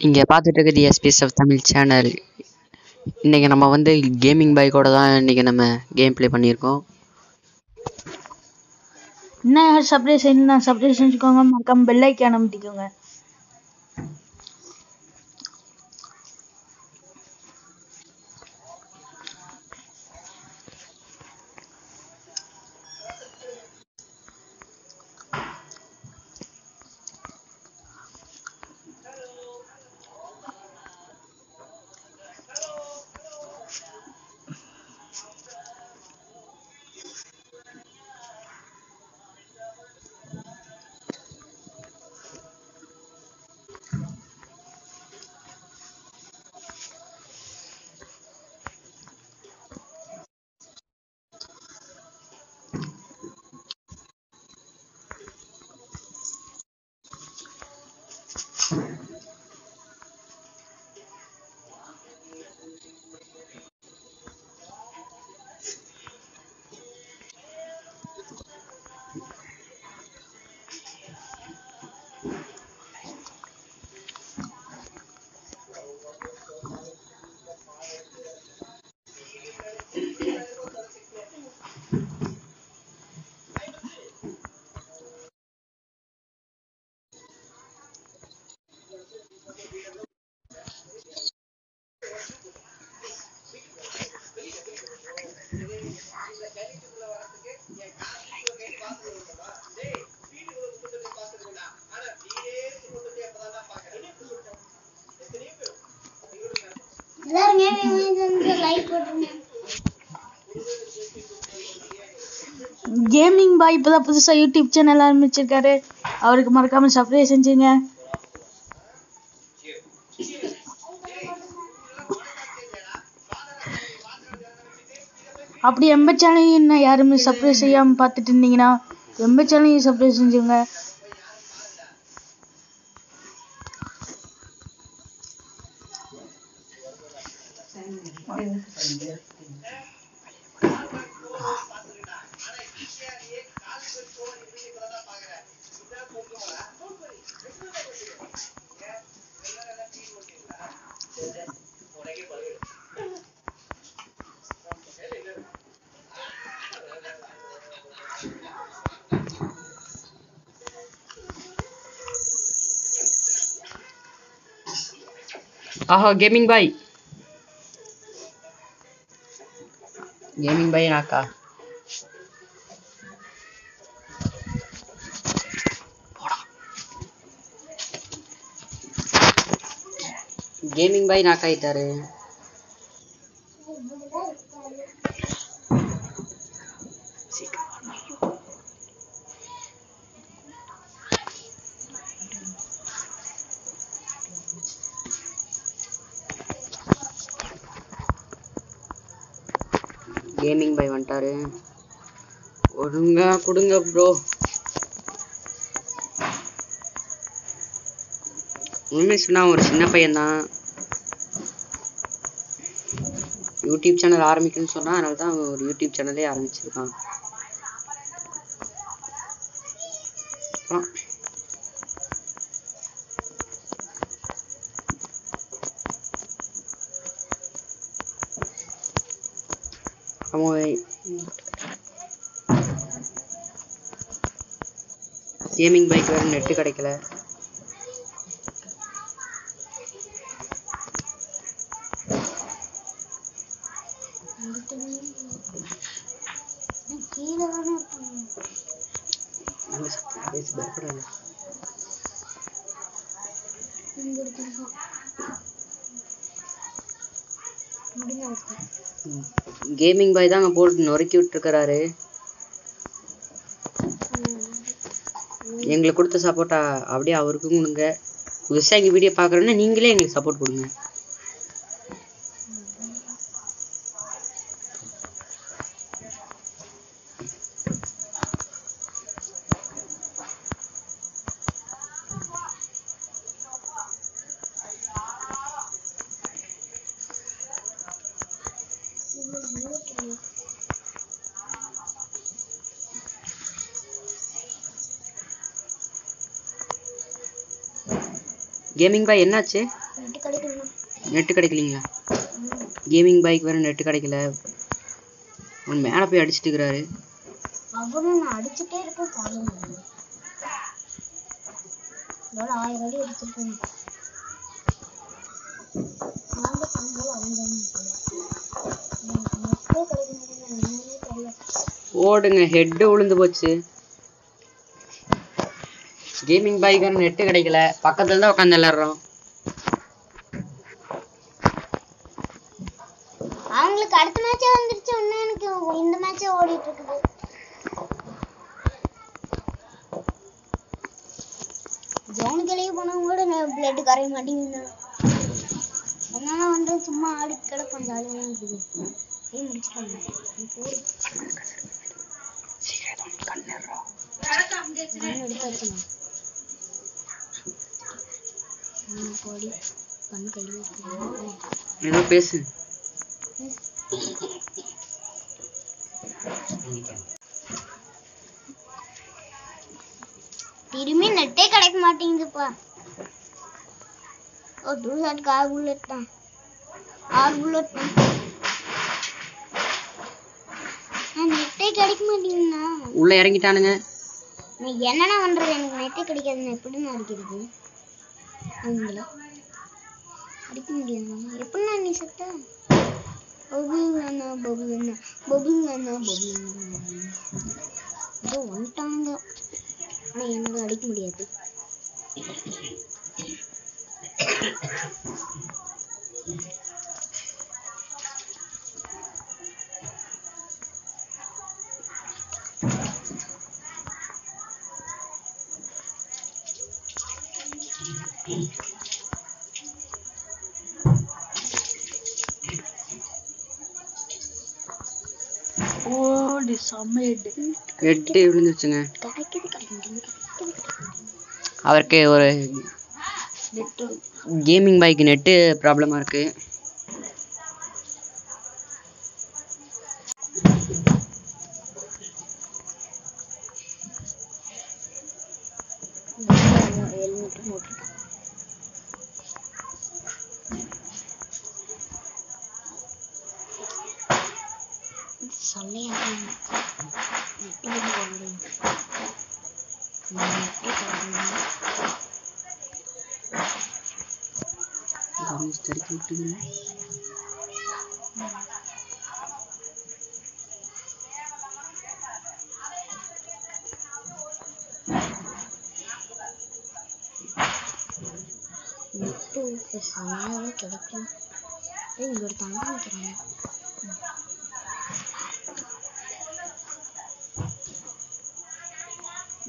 இங்கே பார்த்துட்டு இருக்கிறது எஸ்பிஎஸ் ஆஃப் தமிழ் சேனல் இன்றைக்கி நம்ம வந்து கேமிங் பைக்கோட தான் இன்றைக்கி நம்ம கேம் ப்ளே பண்ணியிருக்கோம். என்ன யார் சப்ஸ்கிரைப் செய்யணும் சப்ஸ்கிரைப் செஞ்சுக்கோங்க. மறக்காம பெல் ஐக்கான் அமைத்திக்கோங்க. கேமிங் பாய் இப்பதான் புதுசா யூடியூப் சேனல் ஆரம்பிச்சிருக்காரு. அவருக்கு மறக்காம சப்ஸ்கிரைப் செஞ்சுங்க. அப்படி எம்ப சேனலையும் இன்னும் யாருமே சப்ஸ்கிரைப் செய்யாம பார்த்துட்டு இருந்தீங்கன்னா எம்ப சேனலையும் சப்ஸ்கிரைப் செஞ்சுங்க. ஆஹா கேமிங் பாய் கேமிங் பாய் நாக்கா கேமிங் பாய் நாக் ஆயிட்டாரு கேமிங் பாய் வந்துட்டாரு. ஒழுங்கா கொடுங்க ப்ரோ உண்மை சொன்னா ஒரு சின்ன பையன்தான். யூடியூப் சேனல் ஆரம்பிக்கணும்னு சொன்னா அதனால தான் ஒரு யூடியூப் சேனலே ஆரம்பிச்சிருக்கான். அவன் கேமிங் பைக் வேற நெட்டு கிடைக்கல. நல்ல சத்தமா கேமிங் பாய் தான் அங்க போட்டு நொறுக்கி விட்டுருக்கிறாரு. எங்களுக்கு கொடுத்த சப்போர்ட்டா அப்படியே அவருக்கும் கொடுங்க. புதுசாக எங்கள் வீடியோ பார்க்குறோன்னா நீங்களே எங்களுக்கு சப்போர்ட் கொடுங்க. கேமிங் பாய் என்னாச்சு? நெட்டு கிடைக்கலீங்களா? கேமிங் பாய்க்கு வேறு நெட்டு கிடைக்கல. அவன் மேலே போய் அடிச்சிட்டு இருக்கிறாரு. அவனும் நான் அடிச்சுட்டே இருப்பேன் கேமிங் பாய்க்கு நெட்டு கிடைக்கல. பக்கத்துல தான் உட்காந்து விளாட்றோம் அவங்களுக்கு அடுத்த மேட்சே வந்துருச்சு. இன்னும் எனக்கு இந்த மேட்சே ஓடிட்டு இருக்குது. ஜோனுக்கு வெளியே போனவங்க கூட பிளட் கரைய மாட்டேங்குது. அதனால வந்து சும்மா ஆடி கிடப்போம். ஜாலியாக இருக்குது. ஏய் கண்ணு ம், ஏதோ பேசு? திரும்பி நெட்டே கிடைக்க மாட்டேங்குதுப்பா. ஓ டூ ஷாட்க்கு ஆறு புல்லட் தான். ஆறு புல்லட் தான். நெட்டே கிடைக்க மாட்டேங்குதுண்ணா. உள்ள இறங்கிட்டானுங்க. நீ என்னண்ணா பண்றது? எனக்கு நெட்டே கிடைக்காதுண்ணா. எப்படி நான் அடிக்கிறது? அவங்கள. அடிக்க முடியாதுண்ணா எப்படிண்ணா நீ செத்த? பபுள் வேணா பபுள் வேணா பபுள் வேணா பபுள் ஏதோ வந்துட்டாங்க. ஆனால் எனக்கு அடிக்க முடியாது. ஓடி செம்ம ஹெட்டு ஹெட்டு விழுந்துருச்சுங்க அவருக்கு ஒரு கேமிங் பாய்க்கு நெட்டு ப்ராப்ளமாக இருக்கு. ஹெல்மெட் போட்டுருக்கேன் சொல்லையா நெட்டு போட்டு தடுக்கி விட்டுங்க நெட்டு கிடைக்கும் ஏய், இங்க ஒரு தங்க நிற்கிறாங்க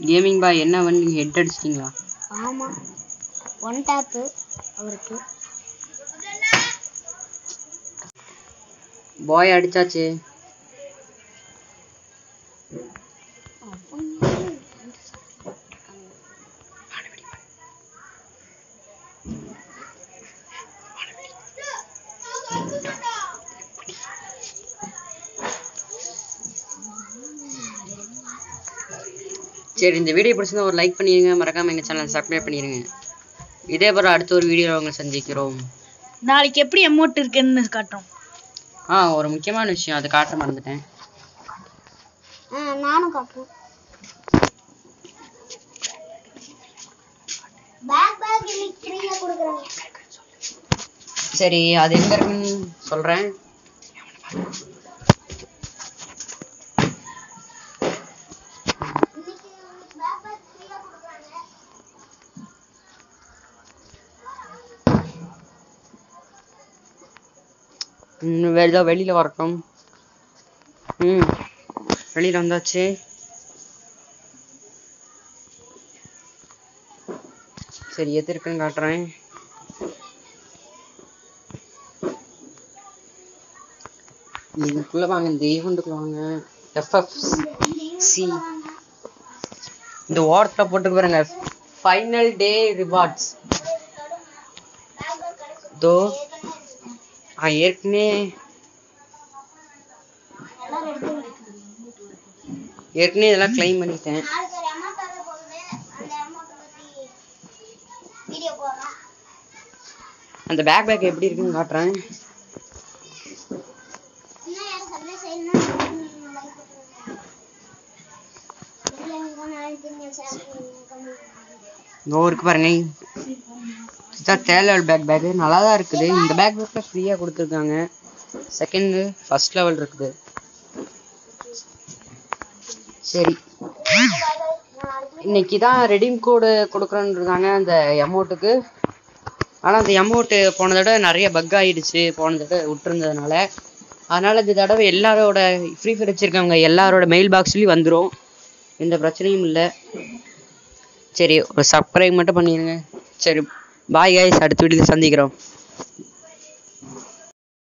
கேமிங் பாய் என்ன பண்ணி ஹெட் அடிச்சிட்டிங்களா? ஆமாம் ஒன் டேப்பு அவருக்கு. பாய் அடிச்சாச்சு. சரி இந்த வீடியோ பிடிச்சிருந்தா ஒரு லைக் பண்ணிடுங்க மறக்காம எங்கள் சேனல் சப்ஸ்கிரைப் பண்ணிடுங்க இதே போல் அடுத்த ஒரு வீடியோவில் உங்களை சந்திக்கிறோம். நாளைக்கு எப்படி அமௌண்ட் இருக்குன்னு காட்டுறோம். ஆ ஒரு முக்கியமான விஷயம். அதை காட்ட மறந்துட்டேன். ஆ நானும் காட்டுறேன். சரி அது எங்க இருக்குன்னு சொல்றேன். வேற ஏதாவது வெளியில வரட்டும். ம். வெளியில வந்தாச்சு. சரி எது இருக்குன்னு காட்டுறேன். இதுக்குள்ள வாங்க இந்த ஈவெண்ட்டுக்குள்ள வாங்க. எஃப்எஃப் சி இந்த ஓரத்தில் போட்டு பாருங்க. ஃபைனல் டே ரிவார்ட்ஸ் தோ ஏற்கனவே ஏற்கனவே இதெல்லாம் கிளைம் பண்ணிட்டேன். அந்த அமௌண்ட் பேக் பேக் எப்படி இருக்குன்னு காட்டுறேன். இன்னும் இருக்கு பாருங்க. இதுதான் தேர்ட் லெவல் பேக் பேக் நல்லா தான் இருக்குது. இந்த பேக் பேக்கில் ஃப்ரீயாக கொடுத்துருக்காங்க. செகண்ட் ஃபர்ஸ்ட் லெவல் இருக்குது. சரி. இன்னைக்கு தான் ரெடீம் கோடு கொடுக்குறோன்னு அந்த அமௌண்ட்டுக்கு ஆனால் அந்த அமௌண்ட்டு போன தடவை நிறைய பக் ஆகிடுச்சு போன தடவை விட்டுருந்ததுனால. அதனால் இந்த தடவை எல்லாரோட ஃப்ரீ ஃபயர் வச்சுருக்கவங்க எல்லாரோட மெயில் பாக்ஸ்லேயும் வந்துடும் எந்த பிரச்சனையும் இல்லை. சரி ஒரு சப்ஸ்கிரைப் மட்டும் பண்ணிடுங்க சரி பாய் கைஸ் அடுத்த வீட்டில் சந்திக்கிறோம்.